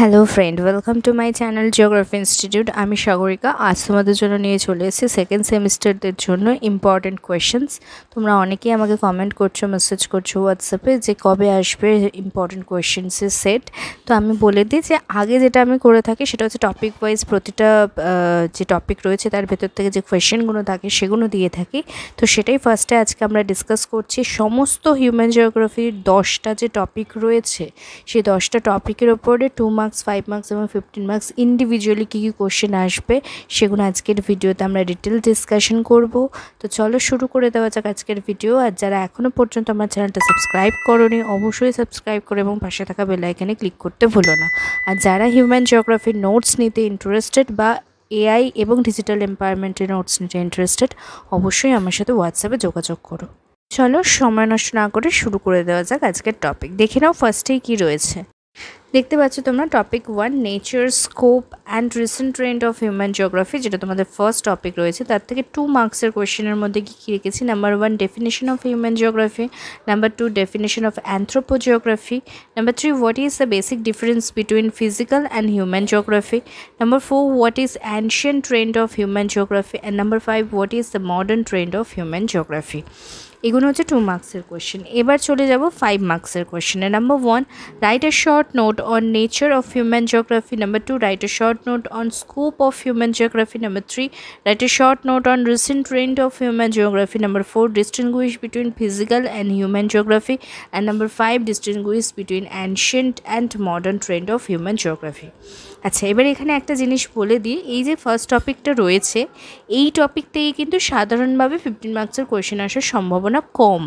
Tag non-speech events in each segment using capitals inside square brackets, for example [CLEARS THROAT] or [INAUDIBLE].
Hello friend welcome to my channel geography institute আমি সাগরিকা। আজ তোমাদের জন্য নিয়ে চলে এসেছি সেকেন্ড সেমিস্টারদের জন্য ইম্পর্টেন্ট কোয়েশ্চেন্স তোমরা অনেকেই আমাকে কমেন্ট করছ মেসেজ করছ হোয়াটসঅ্যাপে যে কবে আসবে ইম্পর্টেন্ট কোয়েশ্চেন্সের সেট তো আমি বলে দিই যে আগে যেটা আমি করে থাকি সেটা হচ্ছে টপিক ওয়াইজ প্রতিটা যে টপিক রয়েছে তার ভেতর থেকে যে কোয়েশ্চেনগুলো থাকে সেগুলো দিয়ে থাকি। তো সেটাই ফার্স্টে আজকে আমরা ডিসকাস করছি সমস্ত হিউম্যান জিওগ্রাফির দশটা যে টপিক রয়েছে, সেই দশটা টপিকের ওপরে টু মার্কস ফাইভ মার্কস এবং ফিফটিন মার্কস ইন্ডিভিজুয়ালি কী কী কোশ্চেন আসবে, সেগুলো আজকের ভিডিওতে আমরা ডিটেল ডিসকাশন করব। তো চলো শুরু করে দেওয়া যাক আজকের ভিডিও আর যারা এখনও পর্যন্ত আমার চ্যানেলটা সাবস্ক্রাইব করোনি, অবশ্যই সাবস্ক্রাইব করে এবং পাশে থাকা বেলাইকানে ক্লিক করতে ভুলো না। আর যারা হিউম্যান জিওগ্রাফির নোটস নিতে ইন্টারেস্টেড বা এআই এবং ডিজিটাল এম্পাওয়ারমেন্টের নোটস নিতে ইন্টারেস্টেড অবশ্যই আমার সাথে হোয়াটসঅ্যাপে যোগাযোগ করো। চলো সময় নষ্ট না করে শুরু করে দেওয়া যাক আজকের টপিক দেখে নাও ফার্স্টেই কী রয়েছে। দেখতে পাচ্ছ তোমরা topic one nature scope and recent trend of human geography যেটা তোমাদের ফার্স্ট টপিক রয়েছে। তার থেকে টু মার্কসের কোয়েশ্চেনের মধ্যে কী কী রেখেছি? Number one definition of human geography number two definition of anthropogeography number three what is the basic difference between physical and human geography number four what is ancient trend of human geography and number five what is the modern trend of human geography এগুলো হচ্ছে two মার্কসের question এবার চলে যাব five মার্কসের কোয়েশ্চেনে number one write a short note on nature of human geography number two write a short note on scope of human geography number three write a short note on recent trend of human geography number four distinguish between physical and human geography and number five distinguish between ancient and modern trend of human geography আচ্ছা এবার এখানে একটা জিনিস বলে দিই। এই যে first টপিকটা রয়েছে, এই টপিক থেকে কিন্তু সাধারণভাবে ফিফটিন মার্কসের কোয়েশ্চেন আসার সম্ভাবনা কম।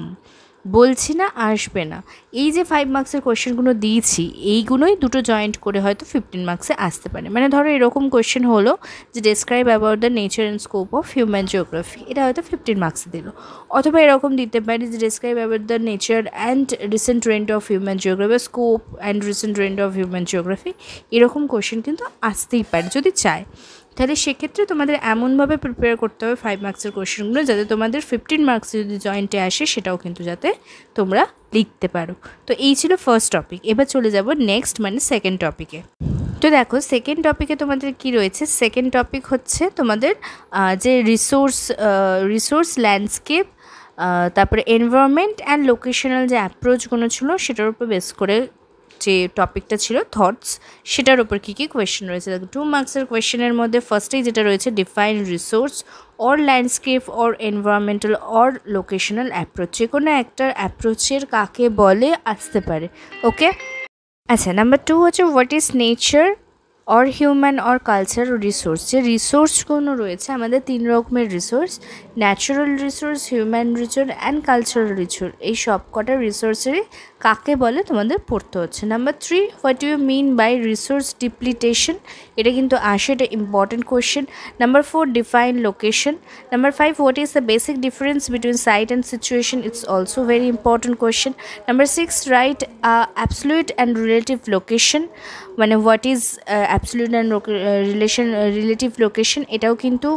বলছি না, আসবে না। এই যে ফাইভ মার্কসের কোয়েশ্চেনগুলো দিয়েছি, এইগুলোই দুটো জয়েন্ট করে হয়তো ফিফটিন মার্কসে আসতে পারে। মানে ধরো এরকম কোয়েশ্চেন হলো যে describe about the nature and scope of human geography এটা হয়তো ফিফটিন মার্কসে দিল। অথবা এরকম দিতে পারি যে describe about the nature and recent trend of human geography scope and recent trend of human geography এরকম কোয়েশ্চেন কিন্তু আসতেই পারে, যদি চায়। তাহলে সেক্ষেত্রে তোমাদের এমনভাবে প্রিপেয়ার করতে হবে ফাইভ মার্কসের কোয়েশ্চেনগুলো যাতে তোমাদের ফিফটিন মার্কস যদি জয়েন্টে আসে সেটাও কিন্তু যাতে তোমরা লিখতে পারো। তো এই ছিল ফার্স্ট টপিক এবার চলে যাব নেক্সট মানে সেকেন্ড টপিকে তো দেখো সেকেন্ড টপিকে তোমাদের কি রয়েছে? সেকেন্ড টপিক হচ্ছে তোমাদের যে রিসোর্স রিসোর্স ল্যান্ডস্কেপ তারপরে এনভায়রনমেন্ট অ্যান্ড লোকেশনাল যে অ্যাপ্রোচগুলো ছিল সেটার উপর বেস করে যে টপিকটা ছিল থটস সেটার উপর কী কী কোয়েশ্চেন রয়েছে? টু মার্কসের কোয়েশ্চেনের মধ্যে ফার্স্টেই যেটা রয়েছে define resource or landscape or environmental or locational approach যে কোনো একটা অ্যাপ্রোচের কাকে বলে আসতে পারে ওকে আচ্ছা নাম্বার টু হচ্ছে what is nature or human or culture resource যে রিসোর্সগুলো রয়েছে, আমাদের তিন রকমের resource natural resource human resource and cultural resource এই সব কটা রিসোর্সেরই কাকে বলে তোমাদের পড়তে হচ্ছে? Number three what you mean by resource depletion এটা কিন্তু আসে, এটা important question number four define location number five what is the basic difference between site and situation it's also very important question number six write absolute and relative location মানে what is absolute and relation relative location এটাও কিন্তু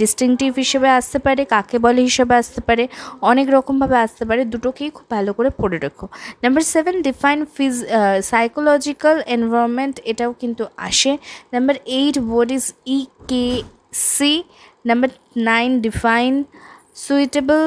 distinctive হিসেবে আসতে পারে, কাকে বলে হিসেবে আসতে পারে, অনেক রকমভাবে আসতে পারে, দুটোকেই খুব ভালো করে পড়ে রেখো। Number seven define phys psychological environment এটাও কিন্তু আসে। Number eight what is E K C number nine define suitable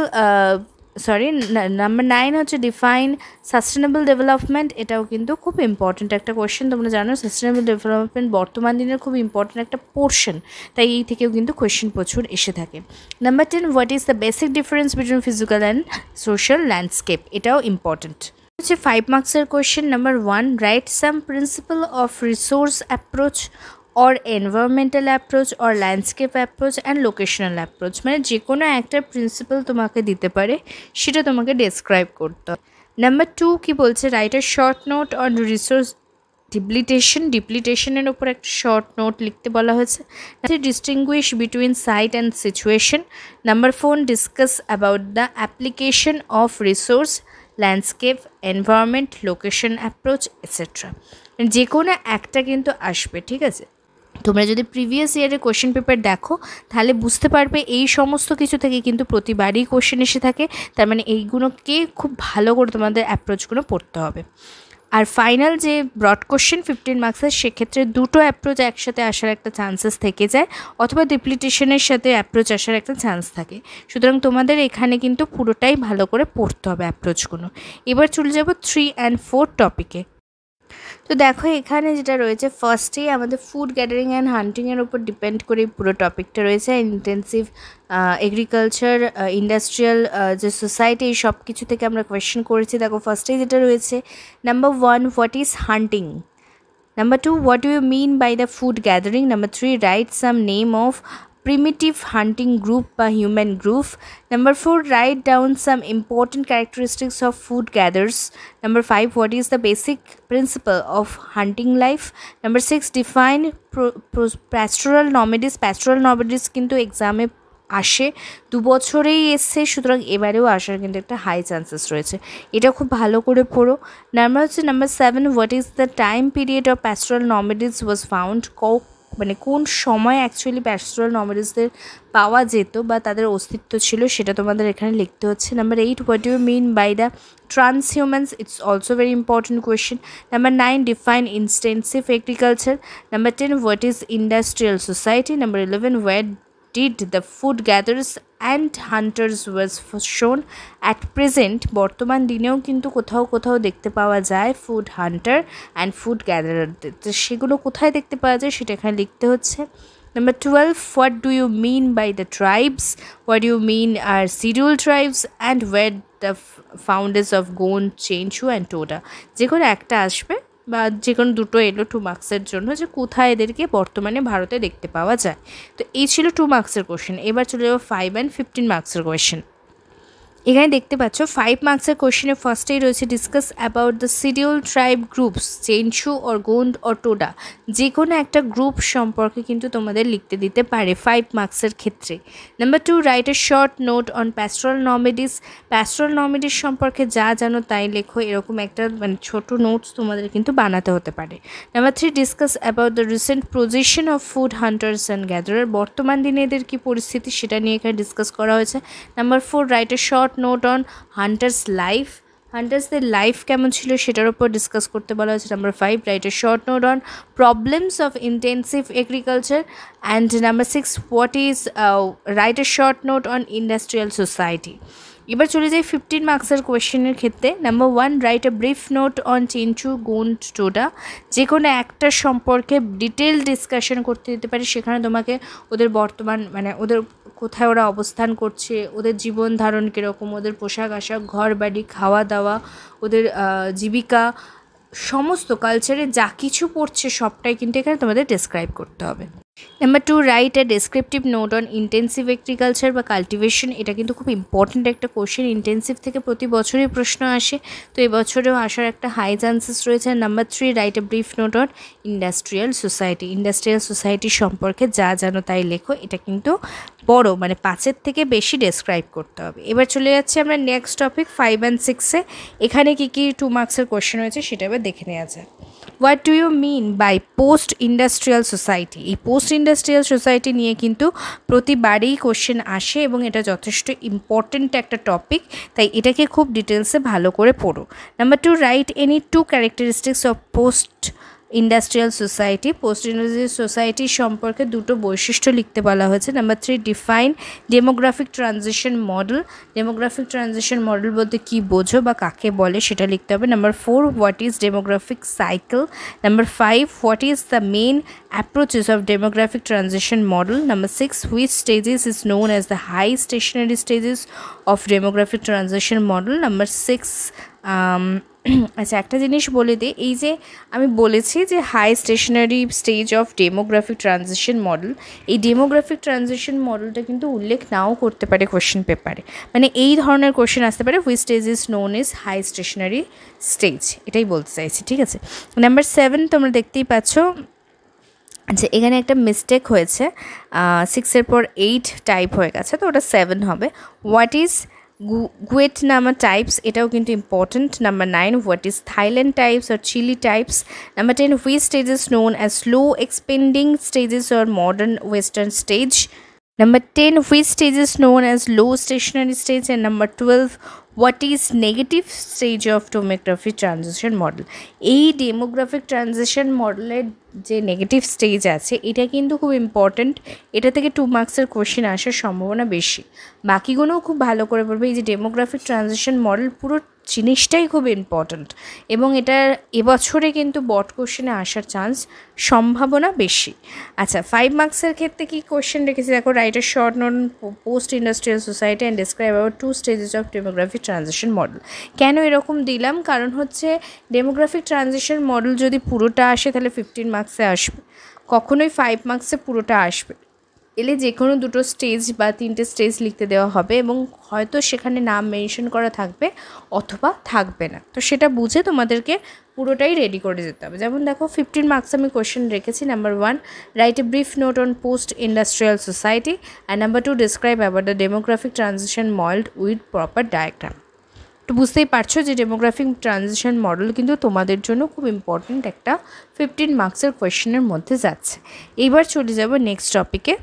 sorry number nine হচ্ছে ডিফাইন সাস্টেনেবল ডেভেলপমেন্ট এটাও কিন্তু খুব ইম্পর্ট্যান্ট একটা কোয়েশ্চেন তোমরা জানো সাস্টেনেবল ডেভেলপমেন্ট বর্তমান দিনের খুব ইম্পর্ট্যান্ট একটা পোর্শন তাই এই থেকেও কিন্তু কোয়েশ্চেন প্রচুর এসে থাকে। Number ten what is the basic difference between physical and social landscape এটাও ইম্পর্ট্যান্ট হচ্ছে ফাইভ মার্কসের question number one write some principal of resource approach or environmental approach or landscape approach and locational approach মানে যে কোনো একটা principal তোমাকে দিতে পারে, সেটা তোমাকে ডেসক্রাইব করতে হবে। নাম্বার টু কী বলছে? Write a short note on resource depletion ডিপ্লিটেশনের ওপর একটা শর্ট নোট লিখতে বলা হয়েছে। Distinguish between site and situation number four discuss about the application of resource landscape environment location approach etcetera যে কোনো একটা কিন্তু আসবে, ঠিক আছে? তোমরা যদি প্রিভিয়াস ইয়ারের কোশ্চেন পেপার দেখো, তাহলে বুঝতে পারবে এই সমস্ত কিছু থেকে কিন্তু প্রতিবারই কোশ্চেন এসে থাকে। তার মানে এইগুলোকে খুব ভালো করে তোমাদের অ্যাপ্রোচগুলো পড়তে হবে। আর ফাইনাল যে ব্রড কোশ্চেন ফিফটিন মার্কসের সেক্ষেত্রে দুটো অ্যাপ্রোচ একসাথে আসার একটা চান্সেস থেকে যায়, অথবা ডিপ্লিটেশনের সাথে অ্যাপ্রোচ আসার একটা চান্স থাকে। সুতরাং তোমাদের এখানে কিন্তু পুরোটাই ভালো করে পড়তে হবে অ্যাপ্রোচগুলো এবার চলে যাব থ্রি অ্যান্ড ফোর টপিকে তো দেখো, এখানে যেটা রয়েছে ফার্স্টেই আমাদের ফুড গ্যাদারিং অ্যান্ড হান্টিংয়ের উপর ডিপেন্ড করে পুরো টপিকটা রয়েছে ইন্টেন্সিভ এগ্রিকালচার ইন্ডাস্ট্রিয়াল যে সোসাইটি এই সব কিছু থেকে আমরা কোয়েশ্চেন করেছি। দেখো ফার্স্টেই যেটা রয়েছে number one what is hunting number two what you mean by the food gathering number three write some name of primitive hunting group by human group number 4 write down some important characteristics of food gatherers number 5 what is the basic principle of hunting life number 6 define pastoral nomades pastoral nomades কিন্তু এক্সামে আসে দু বছরেই এসছে সুতরাং এবারেও আসার কিন্তু একটা হাই চান্সেস রয়েছে এটা খুব ভালো করে পড়ো নাম্বার হচ্ছে number seven what is the time period of pastoral nomads was found মানে কোন সময় অ্যাকচুয়ালি প্যাস্টোরাল নভেলিস্টদের পাওয়া যেত বা তাদের অস্তিত্ব ছিল সেটা তোমাদের এখানে লিখতে হচ্ছে। Number eight what you mean by the transhumance it's also very important question number nine define intensive agriculture number ten what is industrial society number eleven where did the food gatherers and hunters was shown at present বর্তমান দিনেও কিন্তু কোথাও কোথাও দেখতে পাওয়া যায় food hunter and food গ্যাদারারদের তো সেগুলো কোথায় দেখতে পাওয়া যায় সেটা এখানে লিখতে হচ্ছে Number 12, what do you mean by the tribes? What do you mean are scheduled tribes and where the founders of Gond, Chenchu and Toda? যে কোনো একটা আসবে বা যে কোনো দুটো এলো টু মার্কসের জন্য যে কোথায় এদেরকে বর্তমানে ভারতে দেখতে পাওয়া যায়। তো এই ছিল টু মার্কসের কোশ্চেন এবার চলে যাব ফাইভ অ্যান্ড ফিফটিন মার্কসের কোয়েশ্চেন এখানে দেখতে পাচ্ছ ফাইভ মার্কসের কোশ্চেনে ফার্স্টেই রয়েছে discuss about the schedule tribe groups Chenchu or Gond or Toda যে কোনো একটা গ্রুপ সম্পর্কে কিন্তু তোমাদের লিখতে দিতে পারে ফাইভ মার্কসের ক্ষেত্রে। Number two write a short note on pastoral nomads pastoral nomads সম্পর্কে যা জানো তাই লেখো, এরকম একটা মানে ছোট নোটস তোমাদের কিন্তু বানাতে হতে পারে। Number three discuss about the recent position of food hunters and gatherer বর্তমান দিনে এদের কী পরিস্থিতি সেটা নিয়ে এখানে ডিসকাস করা হয়েছে। Number four write a short note on hunters life হান্টার্সদের life কেমন ছিল সেটার উপর ডিসকাস করতে বলা হয়েছে number five write a short note on problems of intensive agriculture and number six what is write a short note on industrial society এবার চলে যাই ফিফটিন মার্কসের কোয়েশ্চেনের ক্ষেত্রে। Number one write a brief note on Chenchu Gond Toda যে কোনো একটা সম্পর্কে ডিটেল ডিসকাশন করতে দিতে পারি। সেখানে তোমাকে ওদের বর্তমান মানে ওদের কোথায় ওরা অবস্থান করছে, ওদের জীবন ধারণ কীরকম, ওদের পোশাক আশাক, ঘর বাড়ি, খাওয়া দাওয়া, ওদের জীবিকা, সমস্ত কালচারে যা কিছু পড়ছে সবটাই কিন্তু এখানে তোমাদের ডেসক্রাইব করতে হবে। Number two write a descriptive note on intensive agriculture বা কাল্টিভেশন এটা কিন্তু খুব ইম্পর্ট্যান্ট একটা কোশ্চেন ইন্টেন্সিভ থেকে প্রতি বছরই প্রশ্ন আসে। তো এবছরেও আসার একটা হাই চান্সেস রয়েছে। Number three write a brief note on industrial society industrial society সম্পর্কে যা জানো তাই লেখো। এটা কিন্তু বড় মানে পাঁচের থেকে বেশি ডেসক্রাইব করতে হবে। এবার চলে যাচ্ছে আমরা নেক্সট টপিক ফাইভ অ্যান্ড সিক্সে এখানে কী কী টু মার্কসের কোশ্চেন হয়েছে সেটা এবার দেখে নেওয়া যায় what do you mean by post industrial society এই পোস্ট ইন্ডাস্ট্রিয়াল সোসাইটি নিয়ে কিন্তু প্রতিবারেই কোশ্চেন আসে এবং এটা যথেষ্ট ইম্পর্ট্যান্ট একটা টপিক তাই এটাকে খুব ডিটেলসে ভালো করে পড়ো। Number two write any two characteristics of post industrial society post industrial society সম্পর্কে দুটো বৈশিষ্ট্য লিখতে বলা হয়েছে। Number three define demographic transition model demographic transition model বলতে কী বোঝো বা কাকে বলে সেটা লিখতে হবে। Number four what is demographic cycle number five what is the main approaches of demographic transition model number six which stages is known as the high stationary stages of demographic transition model number six [CLEARS THROAT] আচ্ছা একটা জিনিস বলে দিই, এই যে আমি বলেছি যে high stationary stage of demographic transition model এই ডেমোগ্রাফিক ট্রানজিশন মডেলটা কিন্তু উল্লেখ নাও করতে পারে কোশ্চেন পেপারে মানে এই ধরনের কোশ্চেন আসতে পারে which stage is known is high stationary stage এটাই বলতে চাইছি, ঠিক আছে? নাম্বার সেভেন তোমরা দেখতেই পাচ্ছ আচ্ছা এখানে একটা মিস্টেক হয়েছে সিক্সের পর এইট টাইপ হয়ে গেছে, তো ওটা সেভেন হবে। হোয়াট ইজ Guatemala types এটাও কিন্তু important number 9 what is Thailand types or Chile types number 10 which stages known as slow expanding stages or modern western stage Number 10, which stage is known as low stationary stage? And number 12, what is negative stage of demography transition model? এই demographic transition মডেলের যে negative stage আছে এটা কিন্তু খুব important এটা থেকে two মার্কসের কোশ্চেন আসার সম্ভাবনা বেশি বাকিগুলোও খুব ভালো করে পড়বে এই যে ডেমোগ্রাফিক ট্রানজিশন মডেল পুরো জিনিসটাই খুব ইম্পর্ট্যান্ট এবং এটা এবছরে কিন্তু বট কোশ্চেনে আসার চান্স সম্ভাবনা বেশি। আচ্ছা ফাইভ মার্কসের ক্ষেত্রে কী কোশ্চেন রেখেছি? দেখো write a short note post industrial society and describe our two stages of demographic transition model কেন এরকম দিলাম? কারণ হচ্ছে ডেমোগ্রাফিক ট্রানজিশন মডেল যদি পুরোটা আসে, তাহলে ফিফটিন মার্কসে আসবে। কখনোই ফাইভ মার্কসে পুরোটা আসবে। এলে যে কোনো দুটো স্টেজ বা তিনটে স্টেজ লিখতে দেওয়া হবে এবং হয়তো সেখানে নাম মেনশন করা থাকবে অথবা থাকবে না। তো সেটা বুঝে তোমাদেরকে পুরোটাই রেডি করে যেতে হবে। যেমন দেখো ফিফটিন মার্কস আমি কোয়েশ্চেন রেখেছি। Number one write a brief note on post industrial society and number two describe about the demographic transition মল্ড with proper diagram তো বুঝতেই পারছ যে ডেমোগ্রাফিক ট্রানজিশন মডেল কিন্তু তোমাদের জন্য খুব ইম্পর্ট্যান্ট একটা ফিফটিন মার্কসের কোয়েশ্চেনের মধ্যে যাচ্ছে। এইবার চলে যাব নেক্সট টপিকে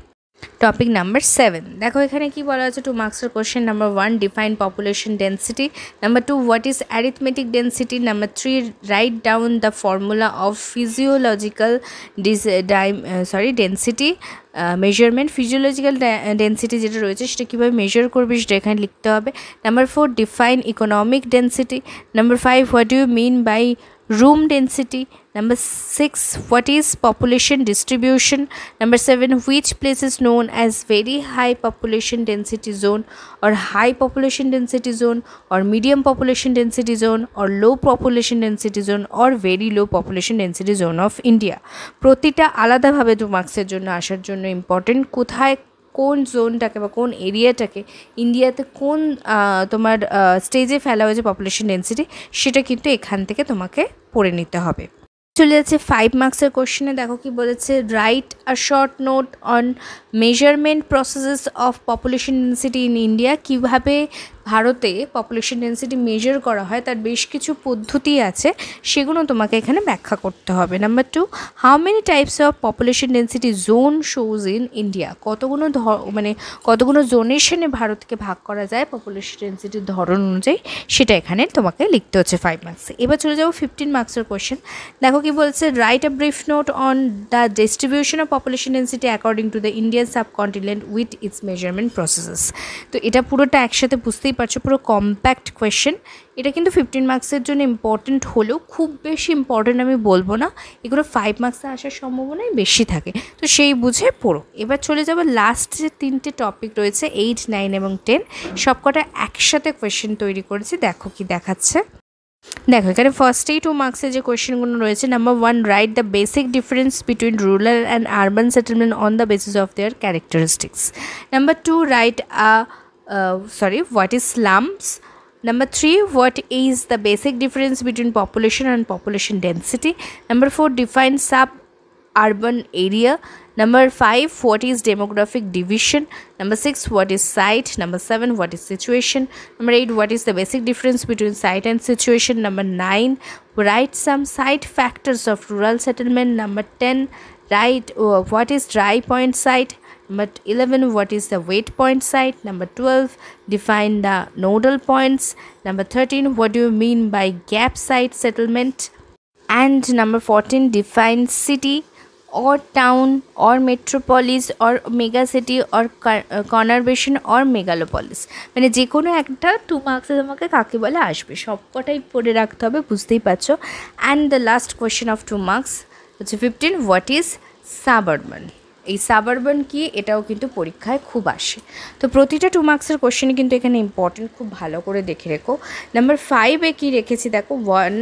টপিক নাম্বার সেভেন দেখো, এখানে কি বলা আছে টু মার্কসের question number one define population density number two what is arithmetic density number three write down the formula of physiological dis dime sorry density measurement physiological density যেটা রয়েছে, সেটা কীভাবে মেজার করবে সেটা এখানে লিখতে হবে। Number four define economic density number five what you mean by room density number 6 what is population distribution number 7 which place is known as very high population density zone or high population density zone or medium population density zone or low population density zone or very low population density zone of india প্রতিটা আলাদাভাবে দু মার্কসের জন্য আসার জন্য important কোথায় কোন জোনটাকে বা কোন এরিয়াটাকে ইন্ডিয়াতে কোন তোমার স্টেজে ফেলা হয়েছে পপুলেশন ডেন্সিটি সেটা কিন্তু এখান থেকে তোমাকে পড়ে নিতে হবে। চলে যাচ্ছে ফাইভ মার্কসের কোশ্চেনে দেখো কি বলেছে write a short note on measurement processes of population density in India কীভাবে ভারতে পপুলেশন ডেন্সিটি মেজার করা হয়, তার বেশ কিছু পদ্ধতি আছে, সেগুলো তোমাকে এখানে ব্যাখ্যা করতে হবে। Number two how many types of population density zone shows in India কতগুলো মানে কতগুলো জোনেশনে ভারতকে ভাগ করা যায় পপুলেশন ডেন্সিটির ধরন অনুযায়ী? সেটা এখানে তোমাকে লিখতে হচ্ছে ফাইভ মার্কসে এবার চলে যাব ফিফটিন মার্কসের কোয়েশ্চেন দেখো কি বলছে write a brief note on the distribution of population density according to the Indian subcontinent with its measurement processes তো এটা পুরোটা একসাথে বুঝতেই পারছ, পুরো কম্প্যাক্ট কোয়েশ্চেন এটা কিন্তু ফিফটিন মার্কসের জন্য ইম্পর্টেন্ট হলেও খুব বেশি ইম্পর্টেন্ট আমি বলব না। এগুলো ফাইভ মার্কসে আসার সম্ভাবনাই বেশি থাকে। তো সেই বুঝে পড়ো। এবার চলে যাব লাস্ট যে তিনটে টপিক রয়েছে এইট নাইন এবং টেন সবকটা একসাথে কোয়েশ্চেন তৈরি করেছি। দেখো কি দেখাচ্ছে। দেখো, এখানে ফার্স্টেই টু মার্কসের যে কোয়েশ্চেনগুলো রয়েছে number one write the basic difference between rural and urban settlement on the basis of their characteristics number two write a uh, sorry what is slums? Number 3 what is the basic difference between population and population density? Number 4 define sub urban area. Number 5 what is demographic division? Number 6 what is site? Number 7 what is situation? Number 8 what is the basic difference between site and situation? Number 9 write some site factors of rural settlement. Number 10 write uh, what is dry point site Number 11, what is the weight point site? Number 12, define the nodal points. Number 13, what do you mean by gap site settlement? And number 14, define city or town or metropolis or mega city or conurbation or megalopolis মানে যে কোনো একটা two মার্কসে তোমাকে কাকে বলে আসবে সব কটাই পড়ে রাখতে হবে বুঝতেই পারছ and the last question of two marks হচ্ছে ফিফটিন হোয়াট ইজ সাবারবান এই সাবারবান কি এটাও কিন্তু পরীক্ষায় খুব আসে। তো প্রতিটা টু মার্কসের কোশ্চেনই কিন্তু এখানে ইম্পর্টেন্ট খুব ভালো করে দেখে রেখো। নাম্বার ফাইভে কি রেখেছি দেখো? One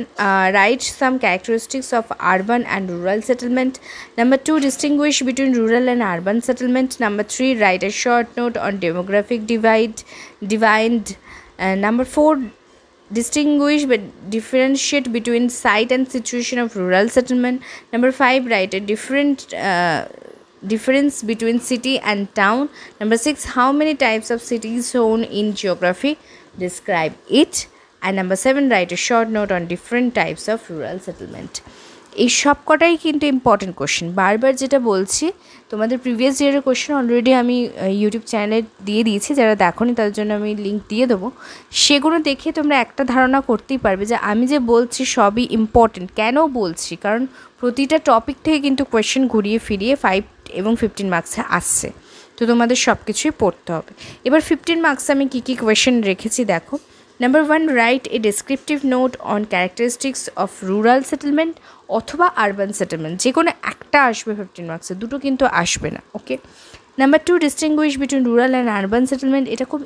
write some characteristics of urban and rural settlement number two distinguish between rural and urban settlement number three write a short note on demographic divide divide number four distinguish but differentiate between site and situation of rural settlement. Number 5 write a different uh, difference between city and town. Number 6 how many types of cities shown in geography? Describe it. And number 7 write a short note on different types of rural settlement. এই সব কটাই কিন্তু important question বারবার যেটা বলছি, তোমাদের previous ইয়ারের question already আমি ইউটিউব চ্যানেলে দিয়ে দিয়েছি। যারা দেখোনি, তাদের জন্য আমি লিঙ্ক দিয়ে দেবো। সেগুলো দেখে তোমরা একটা ধারণা করতেই পারবে যে আমি যে বলছি সবই ইম্পর্টেন্ট কেন বলছি? কারণ প্রতিটা টপিক থেকে কিন্তু কোয়েশ্চেন ঘুরিয়ে ফিরিয়ে ফাইভ এবং ফিফটিন মার্কসে আসছে। তো তোমাদের সব কিছুই পড়তে হবে। এবার ফিফটিন মার্কসে আমি কী কী কোয়েশন রেখেছি দেখো। Number one write a descriptive note on characteristics of rural settlement অথবা আরবান সেটেলমেন্ট যে কোনো একটা আসবে ফিফটিন মার্কসে দুটো কিন্তু আসবে না okay number two distinguish between rural and urban settlement এটা খুব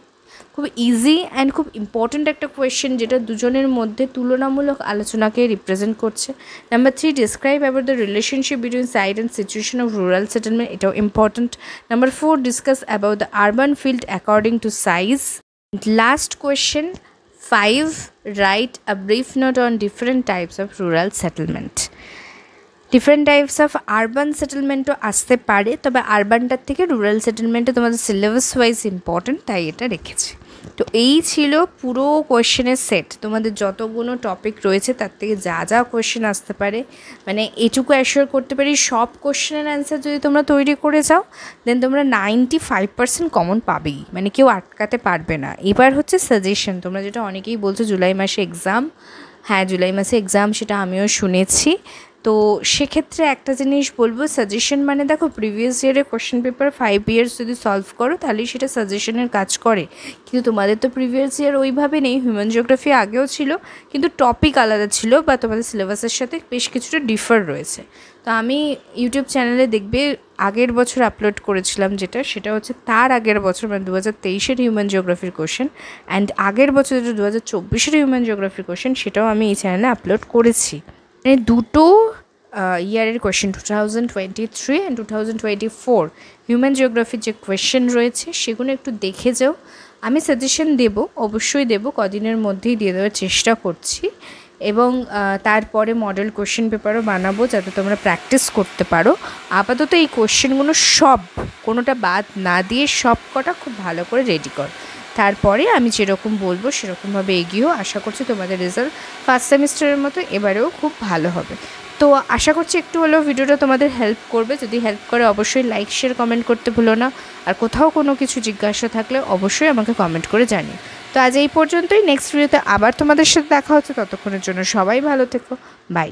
খুব ইজি অ্যান্ড খুব ইম্পর্ট্যান্ট একটা কোয়েশ্চেন যেটা দুজনের মধ্যে তুলনামূলক আলোচনাকে রিপ্রেজেন্ট করছে। Number three describe about the relationship between side and situation of rural settlement এটাও important number four discuss about the urban field according to size last question five write a brief note on different types of rural settlement different types of urban সেটেলমেন্টও আসতে পারে, তবে আরবানটার থেকে rural সেটেলমেন্টে তোমাদের syllabus wise important তাই এটা রেখেছি। তো এই ছিল পুরো কোয়েশ্চেনের সেট তোমাদের যতগুলো টপিক রয়েছে, তার থেকে যা যা কোয়েশ্চেন আসতে পারে মানে এটুকু অ্যাসিওর করতে পারি সব কোয়েশ্চেনের অ্যান্সার যদি তোমরা তৈরি করে যাও দেন তোমরা নাইনটি ফাইভ পার্সেন্ট কমন পাবেই। মানে কেউ আটকাতে পারবে না। এবার হচ্ছে সাজেশন তোমরা যেটা অনেকেই বলছো, জুলাই মাসে এক্সাম হ্যাঁ জুলাই মাসে এক্সাম সেটা আমিও শুনেছি। তো সেক্ষেত্রে একটা জিনিস বলব সাজেশন মানে দেখো প্রিভিয়াস ইয়ারের কোশ্চেন পেপার ফাইভ ইয়ার্স যদি সলভ করো তাহলে সেটা সাজেশনের কাজ করে। কিন্তু তোমাদের তো প্রিভিয়াস ইয়ার ওইভাবে নেই হিউম্যান জিওগ্রাফি আগেও ছিল, কিন্তু টপিক আলাদা ছিল বা তোমাদের সিলেবাসের সাথে বেশ কিছুটা ডিফার রয়েছে। তো আমি ইউটিউব চ্যানেলে দেখবে আগের বছর আপলোড করেছিলাম যেটা, সেটা হচ্ছে তার আগের বছর মানে দু হাজার তেইশের হিউম্যান জিওগ্রাফির কোশ্চেন অ্যান্ড আগের বছর যেটা দু হাজার চব্বিশের হিউম্যান জিওগ্রাফির কোশ্চেন সেটাও আমি এই চ্যানেলে আপলোড করেছি। মানে দুটো ইয়ারের question two thousand twenty three and two thousand twenty four human জিওগ্রাফির যে কোয়েশ্চেন রয়েছে, সেগুলো একটু দেখে যাও। আমি সাজেশন দেব, অবশ্যই দেব, কদিনের মধ্যেই দিয়ে দেওয়ার চেষ্টা করছি। এবং তারপরে মডেল কোশ্চেন পেপারও বানাবো, যাতে তোমরা প্র্যাকটিস করতে পারো। আপাতত এই কোশ্চেনগুলো সব, কোনোটা বাদ না দিয়ে সব কটা খুব ভালো করে রেডি কর। তারপরে আমি যেরকম বলব সেরকমভাবে এগিয়েও আশা করছি তোমাদের রেজাল্ট ফার্স্ট সেমিস্টারের মতো এবারেও খুব ভালো হবে। তো আশা করছি একটু হলেও ভিডিওটা তোমাদের হেল্প করবে। যদি হেল্প করে অবশ্যই লাইক শেয়ার কমেন্ট করতে ভুলো না। আর কোথাও কোনো কিছু জিজ্ঞাসা থাকলে অবশ্যই আমাকে কমেন্ট করে জানিও। তো আজ এই পর্যন্তই। নেক্সট ভিডিওতে আবার তোমাদের সাথে দেখা হচ্ছে। ততক্ষণের জন্য সবাই ভালো থেকো। বাই